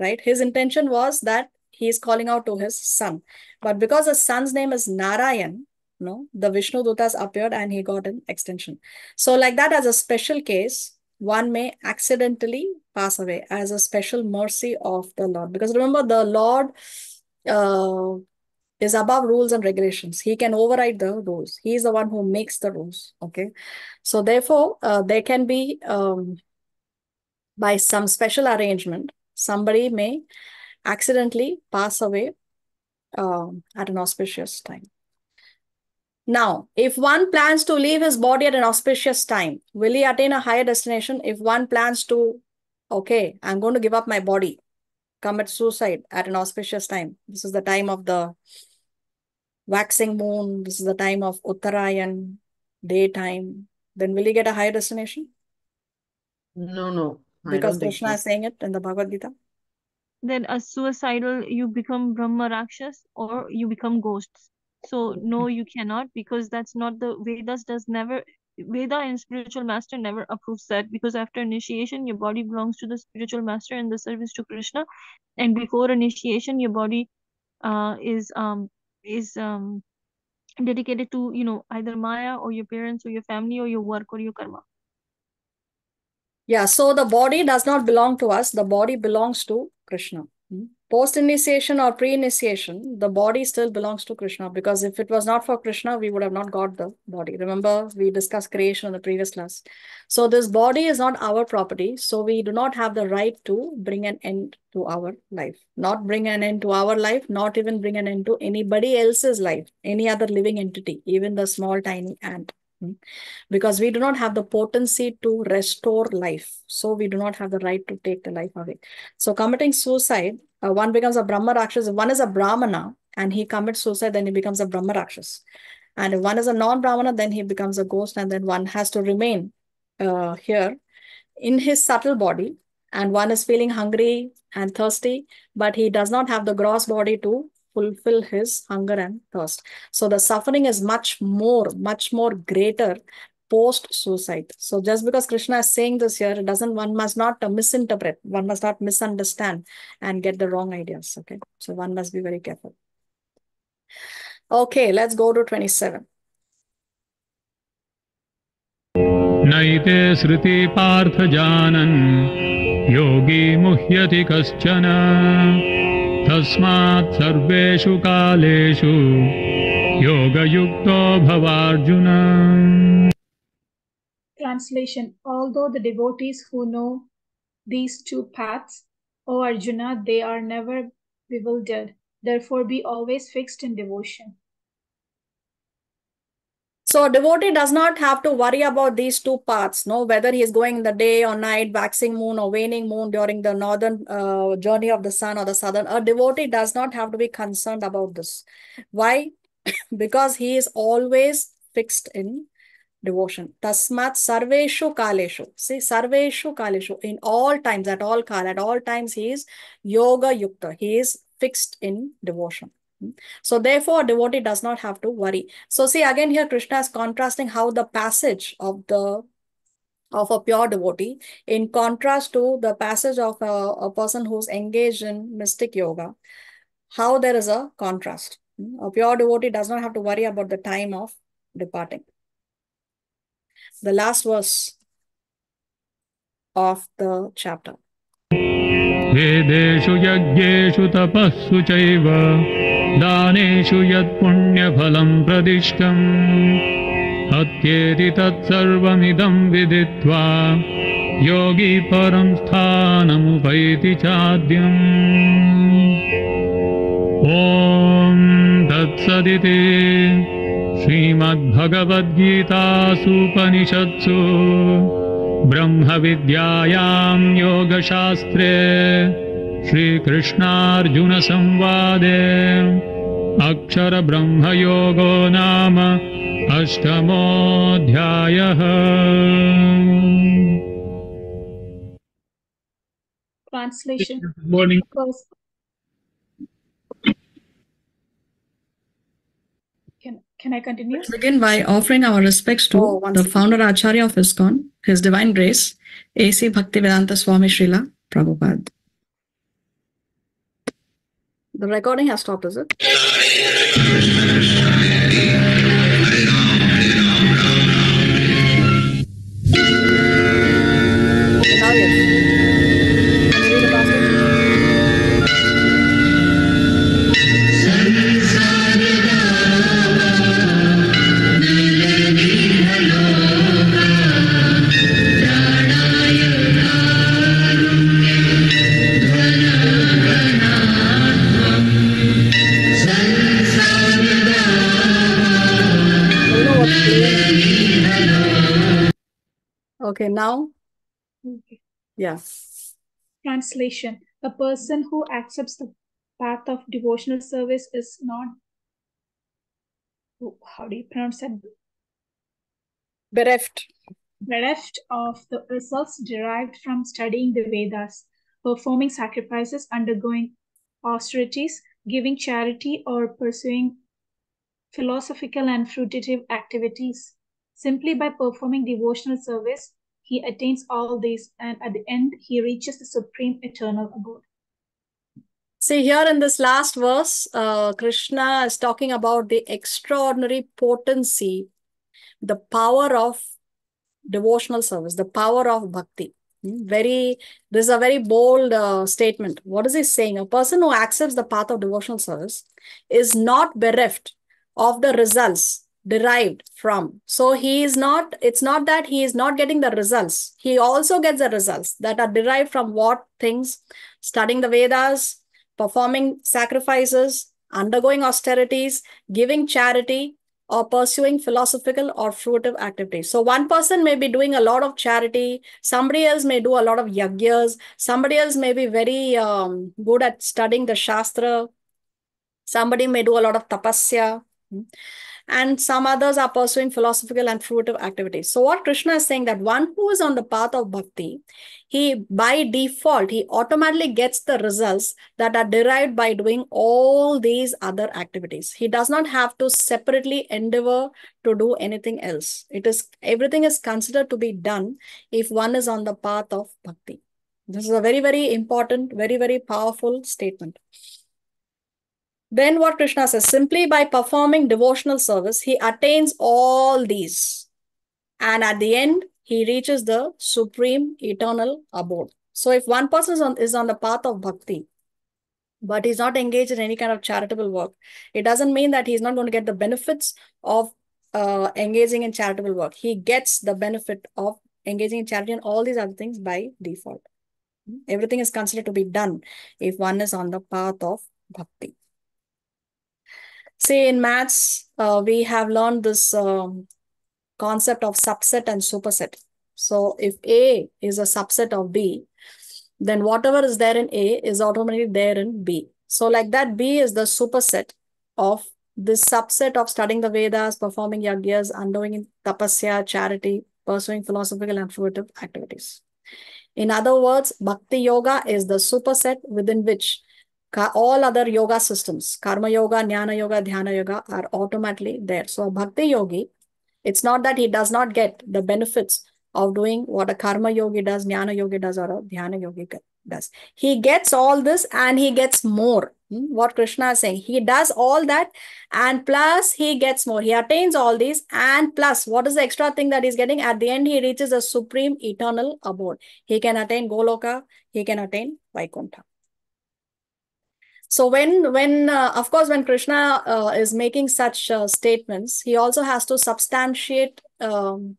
right? His intention was that he is calling out to his son. But because his son's name is Narayan, no, the Vishnu Dutas appeared and he got an extension. So, like that, as a special case, one may accidentally pass away as a special mercy of the Lord. Because remember, the Lord uh, is above rules and regulations. He can override the rules. He is the one who makes the rules. Okay. So, therefore, uh, there can be, um, by some special arrangement, somebody may accidentally pass away um, at an auspicious time. Now, if one plans to leave his body at an auspicious time, will he attain a higher destination? If one plans to, okay, I'm going to give up my body, commit suicide at an auspicious time. This is the time of the waxing moon. This is the time of Uttarayan, daytime. Then will you get a higher destination? No, no. I Because don't think Krishna so. is saying it in the Bhagavad Gita. Then a suicidal, you become Brahma Rakshas or you become ghosts. So no, you cannot because that's not the Vedas does never Veda and spiritual master never approves that because after initiation your body belongs to the spiritual master and the service to Krishna, and before initiation your body uh is um is um dedicated to you know either Maya or your parents or your family or your work or your karma. Yeah, so the body does not belong to us. The body belongs to Krishna. Post initiation or pre initiation, the body still belongs to Krishna because if it was not for Krishna, we would have not got the body. Remember, we discussed creation in the previous class. So, this body is not our property. So, we do not have the right to bring an end to our life. Not bring an end to our life, not even bring an end to anybody else's life, any other living entity, even the small, tiny ant because we do not have the potency to restore life. So we do not have the right to take the life away. So committing suicide, uh, one becomes a Brahma Rakshas. One is a Brahmana and he commits suicide, then he becomes a Brahma Rakshas. And if one is a non-Brahmana, then he becomes a ghost and then one has to remain uh, here in his subtle body. And one is feeling hungry and thirsty, but he does not have the gross body to fulfill his hunger and thirst. So the suffering is much more, much more greater post suicide. So just because Krishna is saying this here, it doesn't one must not uh, misinterpret, one must not misunderstand and get the wrong ideas. Okay, so one must be very careful. Okay, let's go to 27. नैते श्रुति पार्थ जानन् योगी मुह्यति कश्चन तस्मात् सर्वेषु कालेषु योगयुक्तो भवार्जुन Translation Although the devotees who know these two paths, O Arjuna, they are never bewildered. Therefore, be always fixed in devotion. So a devotee does not have to worry about these two paths, no, whether he is going the day or night, waxing moon or waning moon during the northern uh, journey of the sun or the southern. A devotee does not have to be concerned about this. Why? because he is always fixed in devotion. Tasmat sarveshu kaleshu. See, sarveshu kaleshu. In all times, at all kal, at all times, he is yoga yukta. He is fixed in devotion. So therefore, a devotee does not have to worry. So see again here, Krishna is contrasting how the passage of the of a pure devotee in contrast to the passage of a, a person who's engaged in mystic yoga, how there is a contrast. A pure devotee does not have to worry about the time of departing. The last verse of the chapter. वेदेषु यज्ञेषु तपःसु चैव दानेषु यत्पुण्यफलं प्रदिष्टम्। अत्येति तत्सर्वमिदं विदित्वा योगी परं स्थानमुपैति चाद्यम्। ॐ तत्सदिति श्रीमद्भगवद्गीतासूपनिषत्सु ब्रह्मविद्यायां योगशास्त्रे श्रीकृष्णार्जुनसंवादे अक्षरब्रह्मयोगो नाम अष्टमोऽध्यायः Translation. Good morning. Pers- Can, can I continue? Let's begin by offering our respects to Oh, the second. founder Acharya of ISKCON, His Divine Grace, A.C. Bhaktivedanta Swami Srila Prabhupada. The recording has stopped, is it? Now, Okay. yeah. Translation. A person who accepts the path of devotional service is not. Oh, How do you pronounce that? Bereft. Bereft of the results derived from studying the Vedas, performing sacrifices, undergoing austerities, giving charity, or pursuing philosophical and fruitive activities. Simply by performing devotional service, he attains all these, and at the end, he reaches the supreme eternal abode. See, here in this last verse, uh, Krishna is talking about the extraordinary potency, the power of devotional service, the power of bhakti. Hmm, Very, this is a very bold uh, statement. What is he saying? A person who accepts the path of devotional service is not bereft of the results derived from. So he is not, it's not that he is not getting the results. He also gets the results that are derived from what things? Studying the Vedas, performing sacrifices, undergoing austerities, giving charity, or pursuing philosophical or fruitive activities. So one person may be doing a lot of charity, somebody else may do a lot of yagyas, somebody else may be very um, good at studying the Shastra, somebody may do a lot of tapasya, hmm, and some others are pursuing philosophical and fruitive activities. So what Krishna is saying that one who is on the path of bhakti, he by default, he automatically gets the results that are derived by doing all these other activities. He does not have to separately endeavor to do anything else. It is everything is considered to be done if one is on the path of bhakti. This is a very, very important, very, very powerful statement. Then what Krishna says, simply by performing devotional service, he attains all these. And at the end, he reaches the supreme eternal abode. So if one person is on, is on the path of bhakti, but he's not engaged in any kind of charitable work, it doesn't mean that he's not going to get the benefits of uh, engaging in charitable work. He gets the benefit of engaging in charity and all these other things by default. Everything is considered to be done if one is on the path of bhakti. Say in maths, uh, we have learned this um, concept of subset and superset. So if A is a subset of B, then whatever is there in A is automatically there in B. So like that, B is the superset of this subset of studying the Vedas, performing yagyas, undergoing tapasya, charity, pursuing philosophical and fruitive activities. In other words, Bhakti Yoga is the superset within which all other yoga systems, karma yoga, jnana yoga, dhyana yoga are automatically there. So a bhakti yogi, it's not that he does not get the benefits of doing what a karma yogi does, jnana yogi does, or a dhyana yogi does. He gets all this and he gets more. Hmm, What Krishna is saying, he does all that and plus he gets more. He attains all these and plus what is the extra thing that he's getting? At the end, he reaches the supreme eternal abode. He can attain Goloka, he can attain Vaikuntha. So when, when uh, of course, when Krishna uh, is making such uh, statements, he also has to substantiate, um,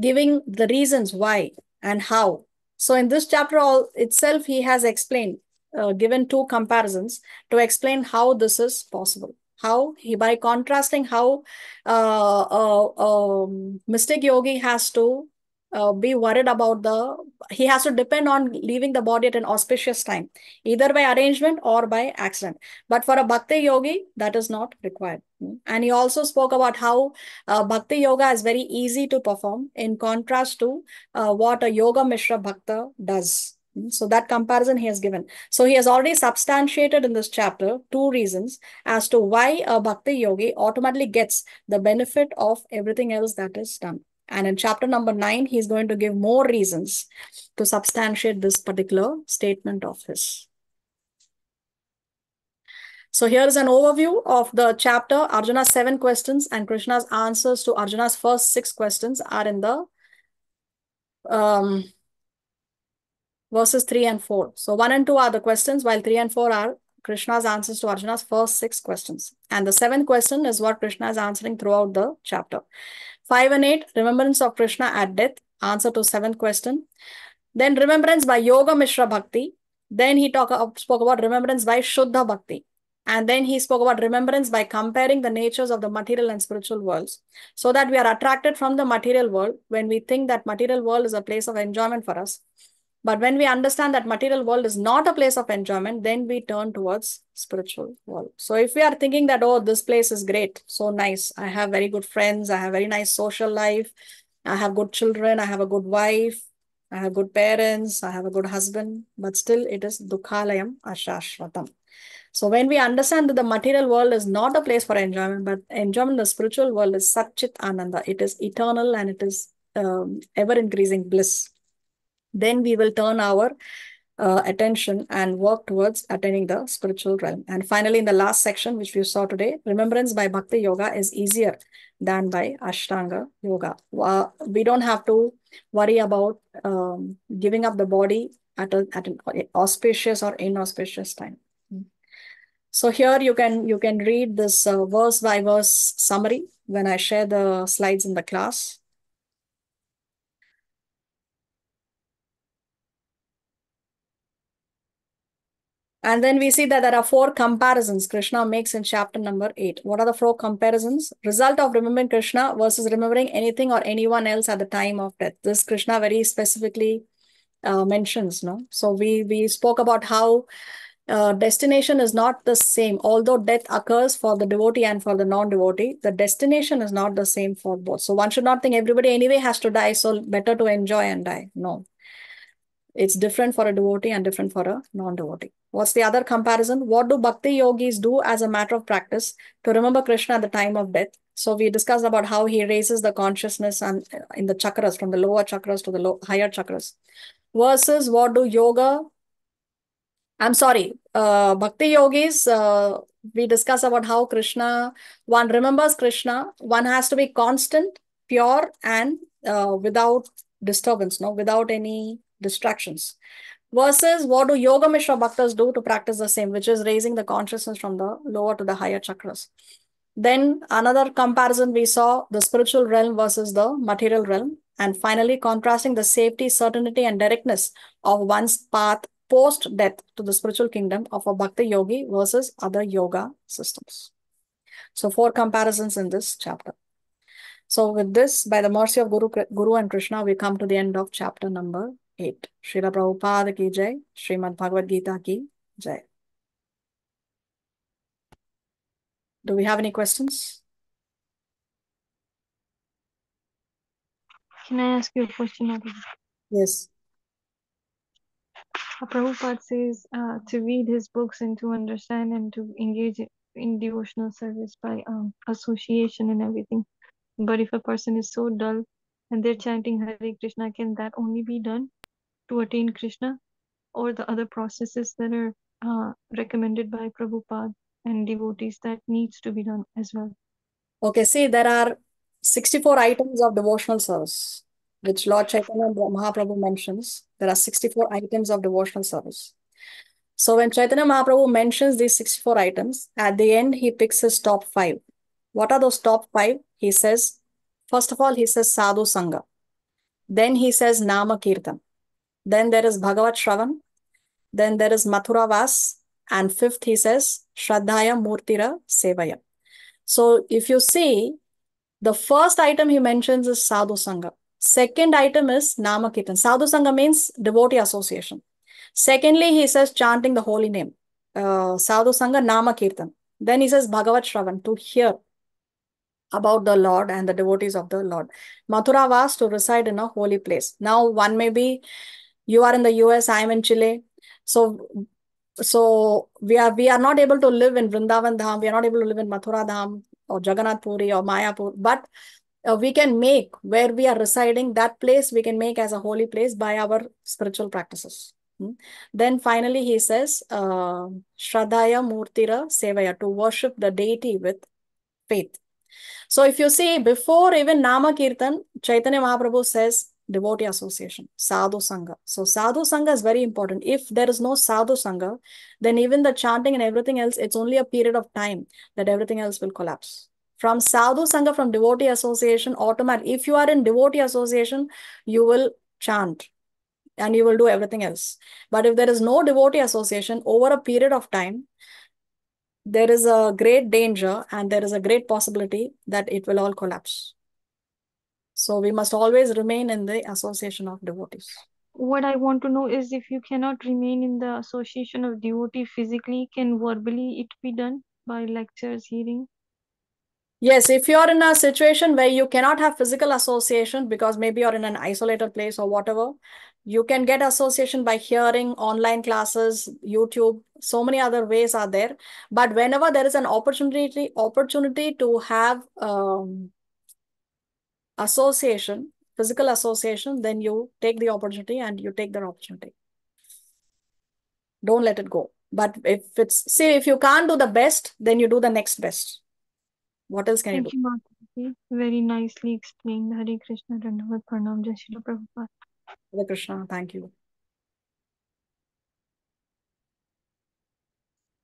giving the reasons why and how. So in this chapter all itself, he has explained, uh, given two comparisons to explain how this is possible. How he by contrasting how uh, uh, um, mystic yogi has to uh, be worried about the, he has to depend on leaving the body at an auspicious time, either by arrangement or by accident. But for a Bhakti yogi, that is not required. And he also spoke about how uh, Bhakti yoga is very easy to perform in contrast to uh, what a Yoga Mishra Bhakta does. So that comparison he has given. So he has already substantiated in this chapter two reasons as to why a Bhakti yogi automatically gets the benefit of everything else that is done. And in chapter number nine, he's going to give more reasons to substantiate this particular statement of his. So here is an overview of the chapter. Arjuna's seven questions and Krishna's answers to Arjuna's first six questions are in the um, verses 3 and 4. So 1 and 2 are the questions, while 3 and 4 are Krishna's answers to Arjuna's first six questions. And the seventh question is what Krishna is answering throughout the chapter. 5 and 8, remembrance of Krishna at death, answer to seventh question. Then remembrance by Yoga Mishra Bhakti. Then he talk, uh, spoke about remembrance by Shuddha Bhakti. And then he spoke about remembrance by comparing the natures of the material and spiritual worlds so that we are attracted from the material world when we think that material world is a place of enjoyment for us. But when we understand that material world is not a place of enjoyment, then we turn towards spiritual world. So if we are thinking that, oh, this place is great, so nice. I have very good friends. I have very nice social life. I have good children. I have a good wife. I have good parents. I have a good husband. But still it is dukhalayam ashashvatam. So when we understand that the material world is not a place for enjoyment, but enjoyment in the spiritual world is Satchit Ananda. It is eternal and it is um, ever increasing bliss. Then we will turn our uh, attention and work towards attaining the spiritual realm. And finally, in the last section, which we saw today, remembrance by Bhakti Yoga is easier than by Ashtanga Yoga. Uh, we don't have to worry about um, giving up the body at, a, at an auspicious or inauspicious time. So here you can you can read this uh, verse by verse summary when I share the slides in the class. And then we see that there are four comparisons Krishna makes in chapter number eight. What are the four comparisons? Result of remembering Krishna versus remembering anything or anyone else at the time of death. This Krishna very specifically uh, mentions. No, so we we spoke about how uh, destination is not the same. Although death occurs for the devotee and for the non-devotee, the destination is not the same for both. So one should not think everybody anyway has to die, so better to enjoy and die. No, it's different for a devotee and different for a non-devotee. What's the other comparison? What do bhakti yogis do as a matter of practice to remember Krishna at the time of death? So we discussed about how he raises the consciousness and in the chakras from the lower chakras to the low, higher chakras. Versus what do yoga? I'm sorry, uh, bhakti yogis. Uh, we discuss about how Krishna. One remembers Krishna. One has to be constant, pure, and uh, without disturbance. No, without any distractions versus what do Yoga Mishra Bhaktas do to practice the same, which is raising the consciousness from the lower to the higher chakras. Then another comparison we saw the spiritual realm versus the material realm. And finally, contrasting the safety, certainty, and directness of one's path post death to the spiritual kingdom of a Bhakti yogi versus other yoga systems. So, four comparisons in this chapter. So, with this, by the mercy of Guru, Guru and Krishna, we come to the end of chapter number 8. Srila Prabhupada ki jai, Srimad Bhagavad Gita ki jai. Do we have any questions? Can I ask you a question? Yes. Prabhupada says uh, to read his books and to understand and to engage in devotional service by um, association and everything. But if a person is so dull and they're chanting Hare Krishna, can that only be done to attain Krishna or the other processes that are uh, recommended by Prabhupada and devotees that needs to be done as well? Okay, see, there are 64 items of devotional service, which Lord Chaitanya Mahaprabhu mentions. There are 64 items of devotional service. So when Chaitanya Mahaprabhu mentions these 64 items, at the end, he picks his top five. What are those top five? He says, first of all, he says Sadhu Sangha. Then he says Nama Kirtan. Then there is Bhagavat Shravan. Then there is Mathura Vas. And fifth, he says Shraddhaya Murtira Sevaya. So if you see, the first item he mentions is Sadhu Sangha. Second item is Namakirtan. Sadhu Sangha means devotee association. Secondly, he says chanting the holy name. Uh, Sadhu Sangha Namakirtan. Then he says Bhagavat Shravan to hear about the Lord and the devotees of the Lord. Mathura Vas to reside in a holy place. Now, one may be you are in the US, I am in Chile. So, so we are we are not able to live in Vrindavan Dham, we are not able to live in Mathura Dham or Jagannath Puri or Mayapur, but uh, we can make where we are residing that place we can make as a holy place by our spiritual practices. Hmm. Then finally he says, uh, Shraddhaya Murtira Sevaya, to worship the deity with faith. So if you see, before even Nama Kirtan, Chaitanya Mahaprabhu says devotee association, sadhu sangha. So sadhu sangha is very important. If there is no sadhu sangha, then even the chanting and everything else, it's only a period of time that everything else will collapse. From sadhu sangha, from devotee association, automatic. If you are in devotee association, you will chant and you will do everything else. But if there is no devotee association over a period of time, there is a great danger and there is a great possibility that it will all collapse. So we must always remain in the association of devotees. What I want to know is if you cannot remain in the association of devotee physically, can verbally it be done by lectures, hearing? Yes, if you're in a situation where you cannot have physical association because maybe you're in an isolated place or whatever, you can get association by hearing online classes, YouTube, so many other ways are there. But whenever there is an opportunity, opportunity to have um, association, physical association, then you take the opportunity and you take the opportunity. Don't let it go. But if it's, see, if you can't do the best, then you do the next best. What else can Thank you you, Mataji. Very nicely explained. Hare Krishna, Dandavat Pranam, Jai Shri Prabhupada. Hare Krishna, thank you.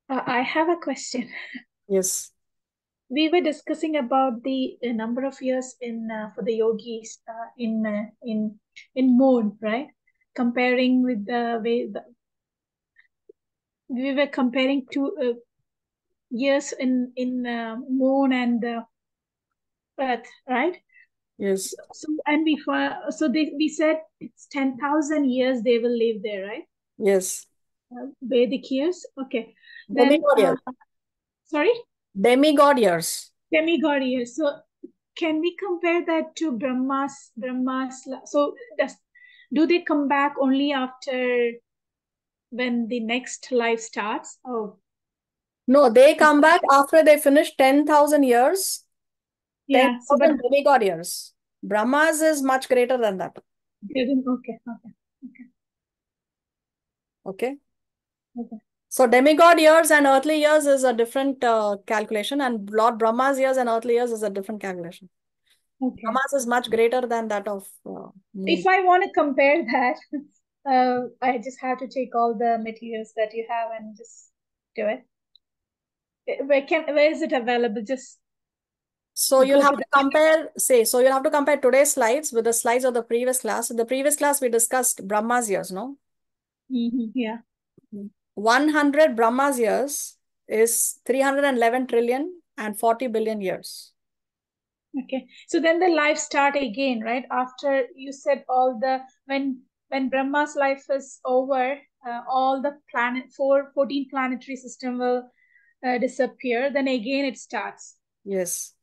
Uh, I have a question. Yes. We were discussing about the uh, number of years in uh, for the yogis uh, in uh, in in moon, right? Comparing with the way the, we were comparing two uh, years in in uh, moon and uh, earth, right? Yes. So and we so they we said it's ten thousand years they will live there, right? Yes. Uh, Vedic years. Okay. Then sorry. Demigod years. demigod years. So can we compare that to Brahma's Brahma's so does do they come back only after when the next life starts? Oh No, they come back after they finish 10,000 years, yeah, so but 10,000 demigod years. Brahma's is much greater than that. didn't okay, okay, Okay. okay. So demigod years and earthly years is a different uh, calculation, and Lord Brahma's years and earthly years is a different calculation. Okay. Brahma's is much greater than that of uh, If. I want to compare that, uh, I just have to take all the materials that you have and just do it. Eh, Where can where is it available? Just So you'll have to compare, say, so you'll have to compare today's slides with the slides of the previous class. In the previous class, we discussed Brahma's years, no? Mhm, yeah. 100 Brahma's years is 311 trillion and 40 billion years. Okay. So then the life start again, right? After you said all the when when Brahma's life is over, uh, all the planet four 14 planetary system will uh, disappear. Then again it starts. Yes.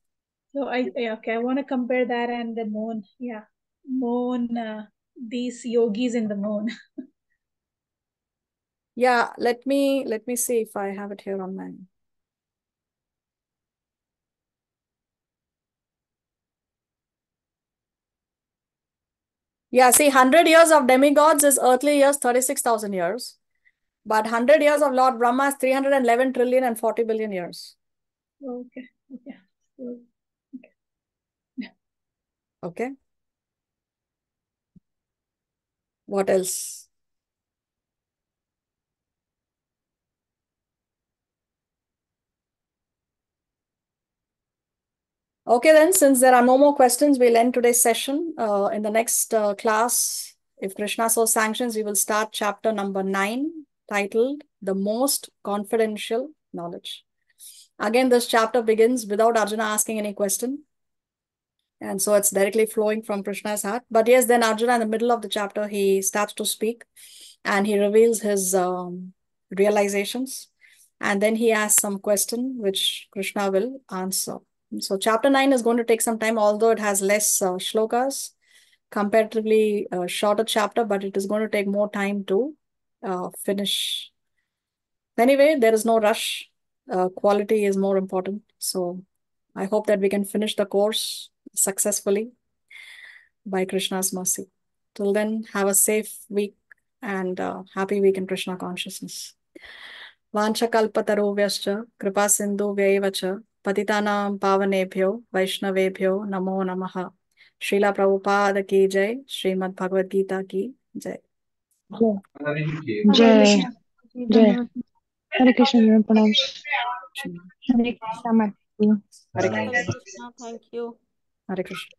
So I okay, I want to compare that and the moon. Yeah, moon. Uh, these yogis in the moon. Yeah, let me let me see if I have it here on my Yeah, see, 100 years of demigods is earthly years, 36,000 years. But 100 years of Lord Brahma is 311 trillion and 40 billion years. okay. Okay. So, Okay. What else? Okay, then, since there are no more questions, we'll end today's session. Uh, in the next uh, class, if Krishna so sanctions, we will start chapter number nine, titled The Most Confidential Knowledge. Again, this chapter begins without Arjuna asking any question. And so it's directly flowing from Krishna's heart. But yes, then Arjuna, in the middle of the chapter, he starts to speak and he reveals his um, realizations. And then he asks some question, which Krishna will answer. So chapter 9 is going to take some time, although it has less uh, shlokas, comparatively uh, shorter chapter, but it is going to take more time to uh, finish. Anyway, there is no rush. Uh, quality is more important. So I hope that we can finish the course successfully by Krishna's mercy. Till then, have a safe week and uh, happy week in Krishna consciousness. Vanchakalpatarovyascha, kripa sindhu पतितानां पावनेभ्यो वैष्णवेभ्यो नमो नमः श्रीला प्रभुपाद की जय श्रीमद् भगवद गीता की जय जय जय हरे कृष्ण प्रणाम Hare Krishna Hare Krishna. Thank you. Hare Krishna